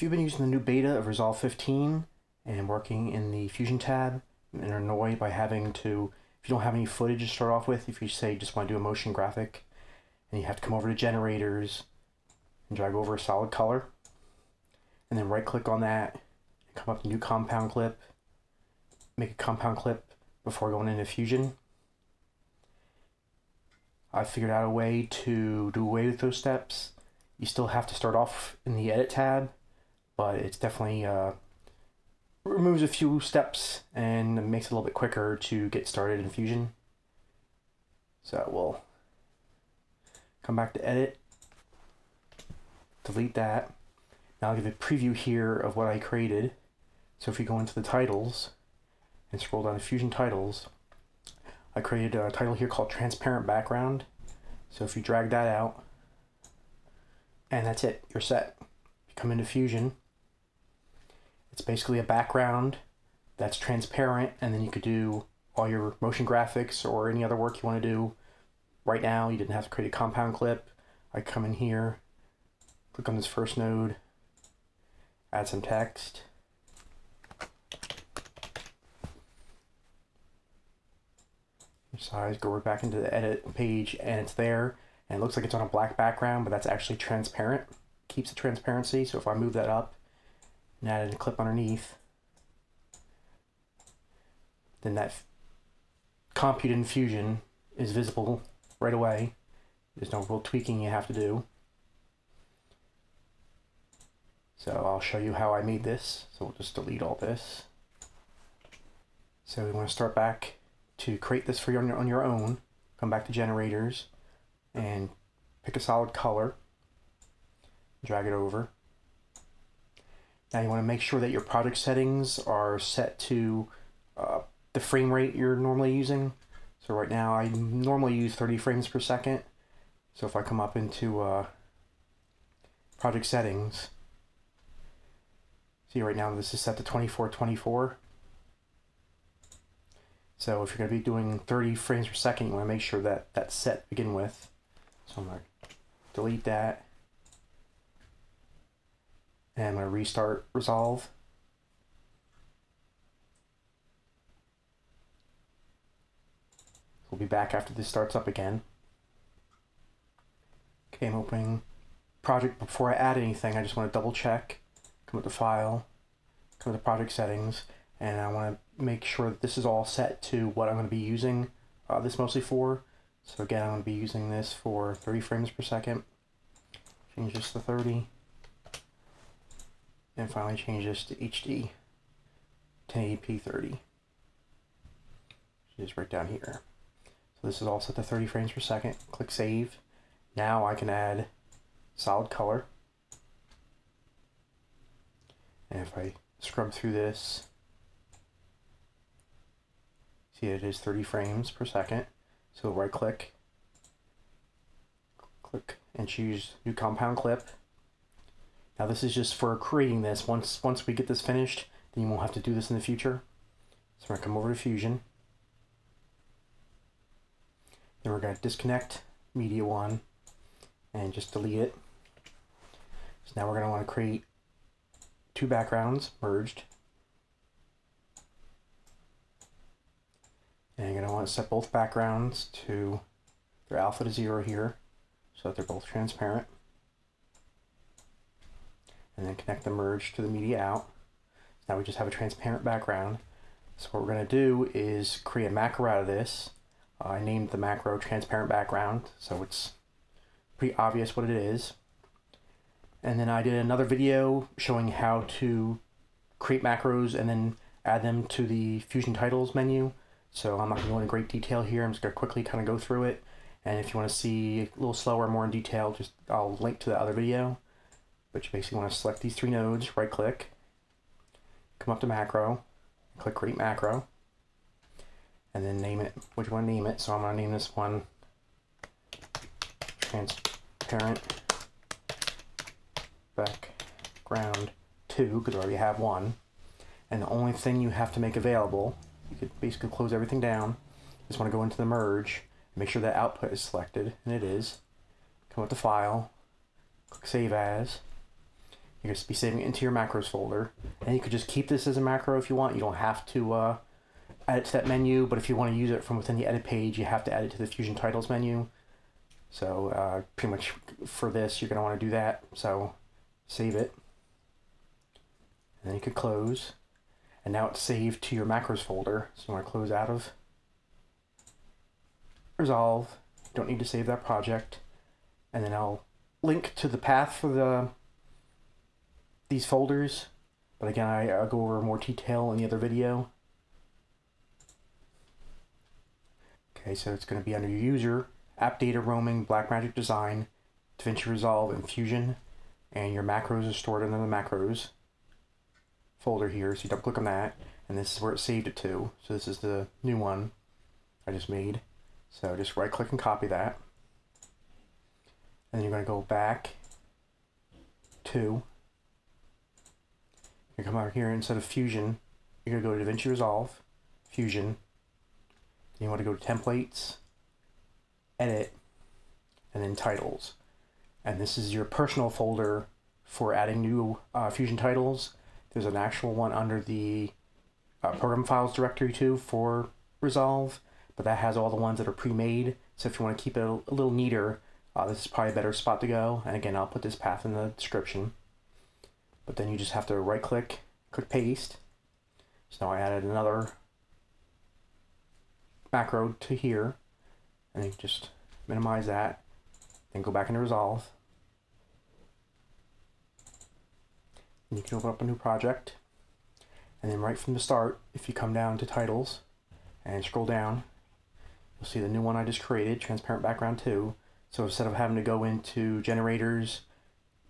If you've been using the new beta of Resolve 15 and working in the Fusion tab and are annoyed by having to, if you don't have any footage to start off with, if you say you just want to do a motion graphic and you have to come over to generators and drag over a solid color and then right click on that and come up to new compound clip, make a compound clip before going into Fusion. I figured out a way to do away with those steps. You still have to start off in the edit tab but it's definitely uh, removes a few steps and makes it a little bit quicker to get started in Fusion. So we'll come back to edit, delete that. Now I'll give a preview here of what I created. So if you go into the titles and scroll down to Fusion titles, I created a title here called transparent background. So if you drag that out, and that's it, you're set. You come into Fusion, it's basically a background that's transparent, and then you could do all your motion graphics or any other work you want to do right now. You didn't have to create a compound clip. I come in here, click on this first node, add some text. Size, go right back into the edit page, and it's there. And it looks like it's on a black background, but that's actually transparent. Keeps the transparency. So if I move that up, and added a clip underneath, then that compute in Fusion is visible right away. There's no real tweaking you have to do. So I'll show you how I made this. So we'll just delete all this. So we want to start back to create this for you on your, on your own. Come back to generators and pick a solid color. Drag it over. Now you want to make sure that your project settings are set to uh, the frame rate you're normally using. So right now I normally use 30 frames per second. So if I come up into uh, project settings, see right now this is set to 2424. So if you're going to be doing 30 frames per second, you want to make sure that that's set to begin with. So I'm going to delete that and I'm going to restart Resolve. We'll be back after this starts up again. Okay, I'm opening project. Before I add anything, I just want to double check. Come up to File, come to Project Settings, and I want to make sure that this is all set to what I'm going to be using uh, this mostly for. So again, I'm going to be using this for 30 frames per second. Change this to 30 and finally change this to HD 1080p 30 which is right down here. So this is all set to 30 frames per second. Click save. Now I can add solid color. And if I scrub through this see it is 30 frames per second. So right click click and choose new compound clip now this is just for creating this. Once once we get this finished, then you won't have to do this in the future. So we're going to come over to Fusion. Then we're going to disconnect Media 1 and just delete it. So now we're going to want to create two backgrounds merged. And you're want to set both backgrounds to their alpha to 0 here so that they're both transparent and then connect the merge to the media out. Now we just have a transparent background. So what we're going to do is create a macro out of this. Uh, I named the macro transparent background, so it's pretty obvious what it is. And then I did another video showing how to create macros and then add them to the Fusion Titles menu. So I'm not going to go into great detail here. I'm just going to quickly kind of go through it. And if you want to see a little slower, more in detail, just I'll link to the other video. But you basically want to select these three nodes, right click, come up to macro, click create macro, and then name it what you want to name it. So I'm going to name this one transparent background 2 because I already have one. And the only thing you have to make available, you could basically close everything down, just want to go into the merge, make sure that output is selected, and it is. Come up to File, click Save As, you're You're just be saving it into your macros folder. And you could just keep this as a macro if you want. You don't have to uh, add it to that menu, but if you want to use it from within the edit page, you have to add it to the Fusion Titles menu. So uh, pretty much for this, you're going to want to do that. So save it. And then you could close. And now it's saved to your macros folder. So you want to close out of Resolve. Don't need to save that project. And then I'll link to the path for the these folders. But again, I, I'll go over more detail in the other video. Okay, so it's going to be under your user, app data roaming, Blackmagic design, DaVinci Resolve, and Fusion. And your macros are stored under the macros folder here. So you double click on that. And this is where it saved it to. So this is the new one I just made. So just right click and copy that. And then you're going to go back to, you come over here instead of Fusion, you're going to go to DaVinci Resolve, Fusion, you want to go to templates, edit, and then titles. And this is your personal folder for adding new uh, Fusion titles. There's an actual one under the uh, program files directory too for Resolve, but that has all the ones that are pre-made. So if you want to keep it a, a little neater, uh, this is probably a better spot to go. And again, I'll put this path in the description. But then you just have to right click, click paste. So now I added another macro to here and then just minimize that then go back into resolve. And you can open up a new project. And then right from the start if you come down to titles and scroll down you'll see the new one I just created transparent background 2 so instead of having to go into generators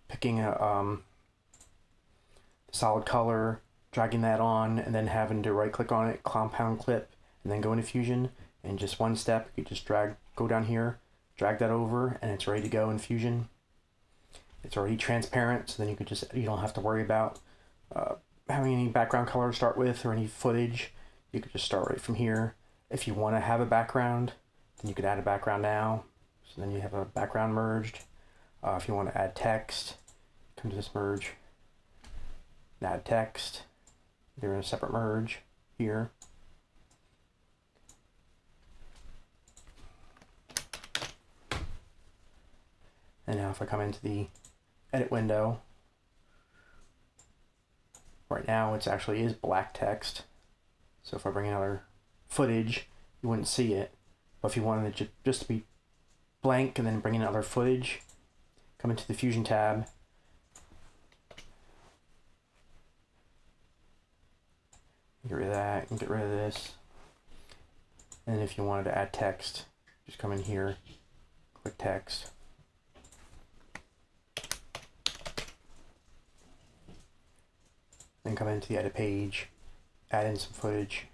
picking a um, solid color dragging that on and then having to right click on it compound clip and then go into Fusion in just one step. You just drag, go down here, drag that over, and it's ready to go in Fusion. It's already transparent, so then you could just, you don't have to worry about uh, having any background color to start with or any footage. You could just start right from here. If you want to have a background, then you could add a background now. So then you have a background merged. Uh, if you want to add text, come to this merge, add text. They're in a separate merge here. And now if I come into the edit window, right now it actually is black text. So if I bring another footage, you wouldn't see it. But if you wanted it just to be blank and then bring in other footage, come into the Fusion tab, get rid of that and get rid of this. And if you wanted to add text, just come in here, click text. Then come into the edit page, add in some footage.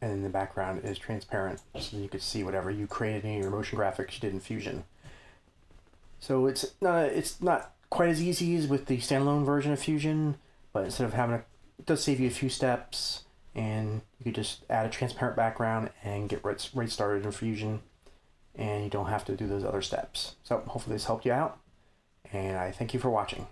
And then the background is transparent so you can see whatever you created in your motion graphics you did in Fusion. So it's not it's not quite as easy as with the standalone version of Fusion, but instead of having a, it does save you a few steps, and you just add a transparent background and get right, right started in Fusion and you don't have to do those other steps. So hopefully this helped you out, and I thank you for watching.